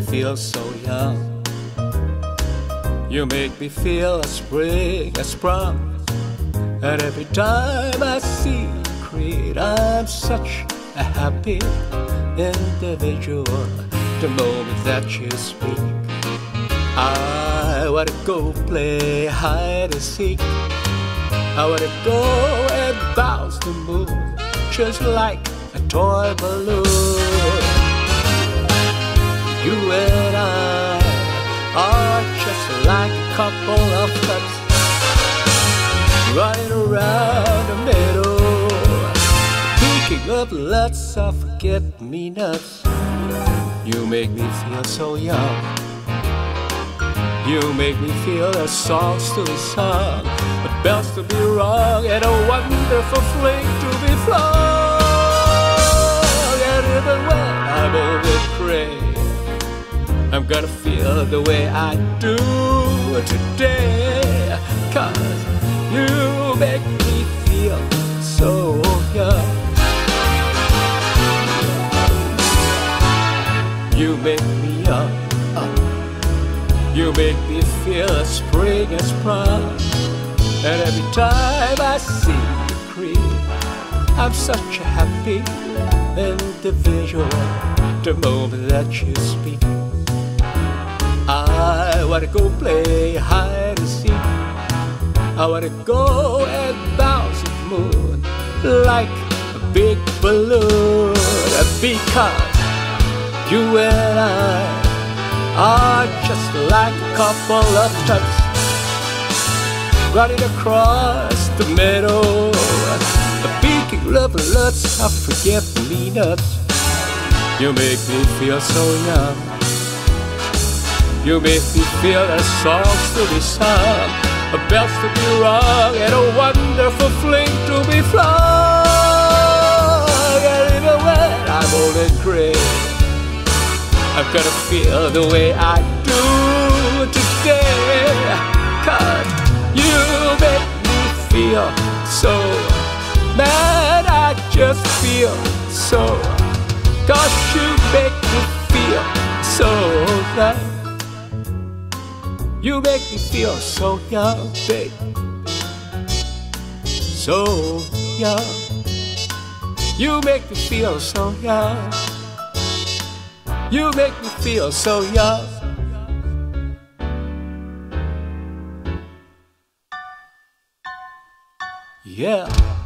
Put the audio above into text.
feel so young. You make me feel as spring as sprung. And every time I see you I'm such a happy individual. The moment that you speak, I wanna go play hide and seek. I wanna go and bounce the moon just like a toy balloon. You and I are just like a couple of ducks running around the meadow, picking up lots of forget-me-nots. You make me feel so young. You make me feel the songs to be sung, the bells to be rung, and a wonderful fling to be flung. Gonna feel the way I do today. Cause you make me feel so young. You make me young. Uh, you make me feel spring and sprung. And every time I see you creep, I'm such a happy individual. The moment that you speak, wanna go play hide and seek. I wanna go and bounce the moon like a big balloon because you and I are just like a couple of ducks running across the meadow, picking love lots of forget-me-nots. You make me feel so young. You make me feel the songs to be sung, a bells to be rung, and a wonderful fling to be flung. And even when I'm old and gray, I'm gonna feel the way I do today. Cause you make me feel so mad, I just feel so. Cause you make me feel so young. You make me feel so young, babe. So young. You make me feel so young. You make me feel so young. Yeah.